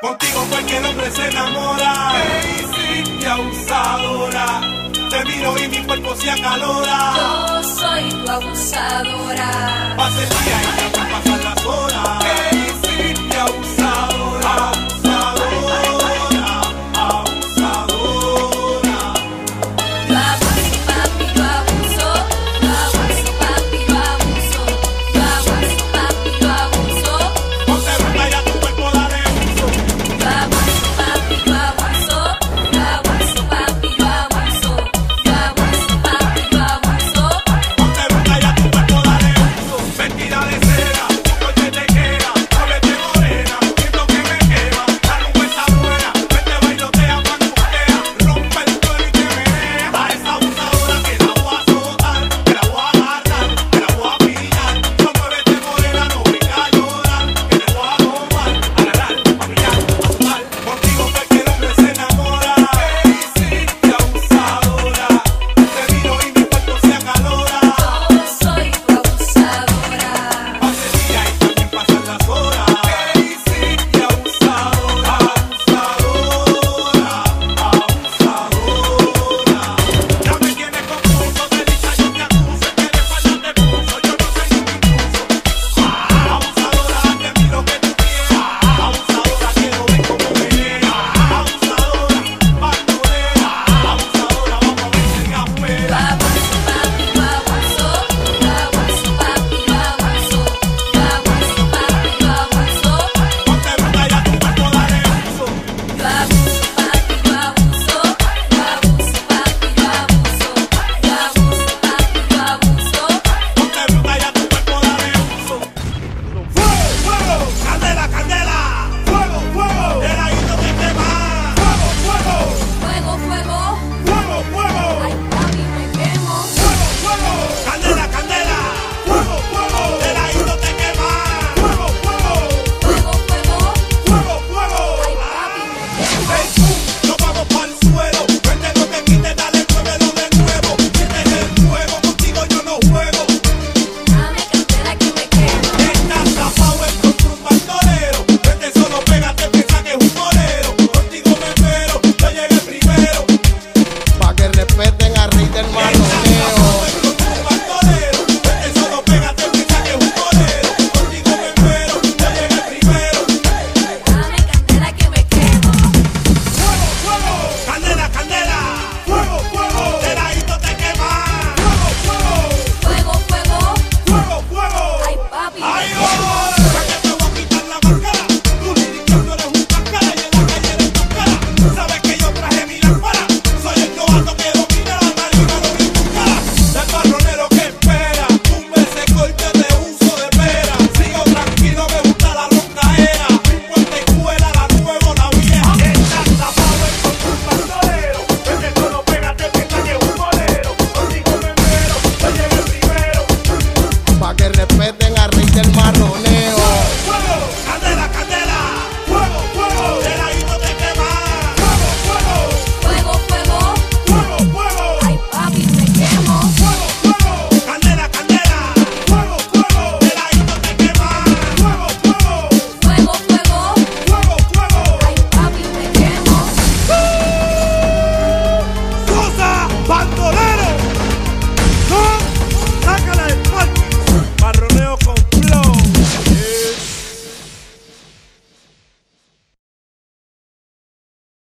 Contigo cualquier hombre se enamora. Crazy y abusadora. Te miro y mi cuerpo se acalora. Yo soy tu abusadora. Pasa el día